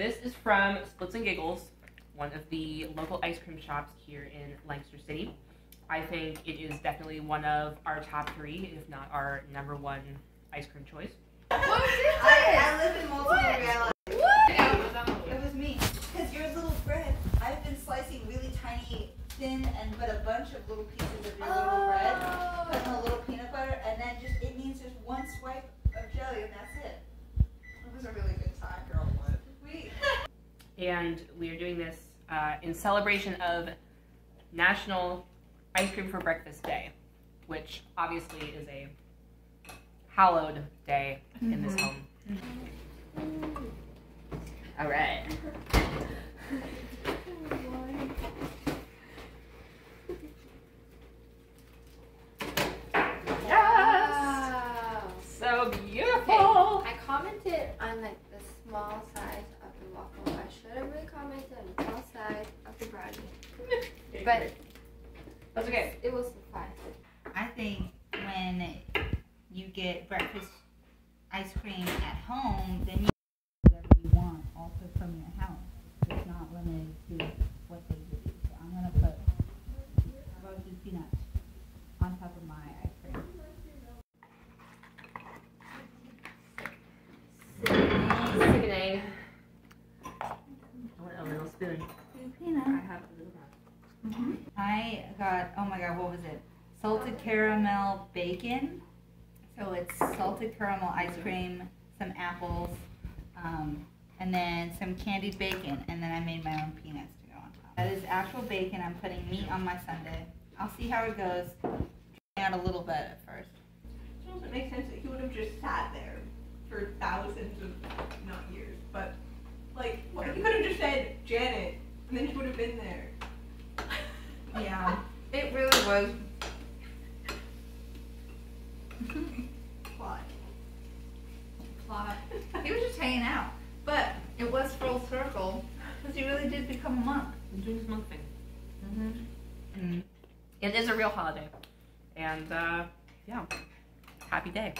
This is from Splits and Giggles, one of the local ice cream shops here in Lancaster City. I think it is definitely one of our top three, if not our number one ice cream choice. What was this? I, I live in multiple What? realities. What? It was me. Because your little bread, I've been slicing really tiny, thin, and but a bunch of little pieces of your little bread, put in a little peanut butter, and then just it needs just one swipe of jelly, and that's it. It was a really good time. Girl, what? We. And we are doing this uh, in celebration of National Ice Cream for Breakfast Day, which obviously is a hallowed day in this home. All right. Yes! Wow. So Okay, beautiful. I commented on like the small size of the waffle. I should have really commented on the tall size of the brownie. But That's okay. it will suffice. I think when you get breakfast ice cream at home, then you do whatever you want also from your house. It's not limited to what they give you. So I'm gonna put roasted peanuts on top of my ice cream. Sickening. I want a little spoon. Peanut. I have a little one. I got, oh my god, what was it? Salted caramel bacon. So it's salted caramel ice cream, some apples, um, and then some candied bacon, and then I made my own peanuts to go on top. That is actual bacon. I'm putting meat on my sundae. I'll see how it goes. Trying out a little bit at first. It doesn't make sense that he would have just sat there for thousands of not years, but like what, he could have just said Janet, and then he would have been there. Yeah, it really was. Plot. Plot. He was just hanging out, but it was full circle because he really did become a monk. I'm doing this monk thing. Mm. It is a real holiday. And uh, yeah, happy day.